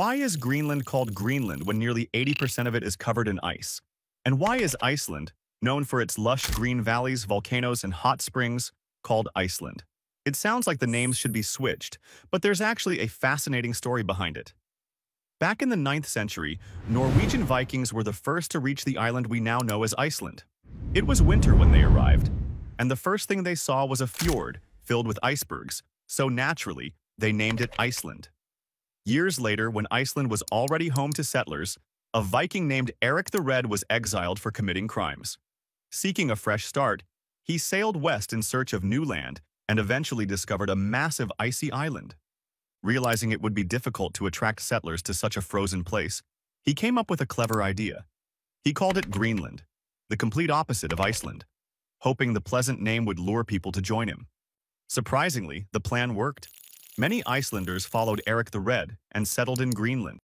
Why is Greenland called Greenland when nearly 80% of it is covered in ice? And why is Iceland, known for its lush green valleys, volcanoes, and hot springs, called Iceland? It sounds like the names should be switched, but there's actually a fascinating story behind it. Back in the 9th century, Norwegian Vikings were the first to reach the island we now know as Iceland. It was winter when they arrived, and the first thing they saw was a fjord filled with icebergs, so naturally, they named it Iceland. Years later, when Iceland was already home to settlers, a Viking named Eric the Red was exiled for committing crimes. Seeking a fresh start, he sailed west in search of new land and eventually discovered a massive icy island. Realizing it would be difficult to attract settlers to such a frozen place, he came up with a clever idea. He called it Greenland, the complete opposite of Iceland, hoping the pleasant name would lure people to join him. Surprisingly, the plan worked. Many Icelanders followed Eric the Red and settled in Greenland.